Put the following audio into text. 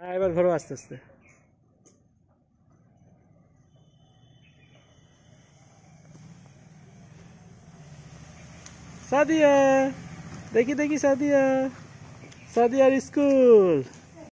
হ্যাঁ এবার ঘরো আস্তে আস্তে। সাদিয়া দেখি দেখি সাদিয়া। সাদিয়ার স্কুল।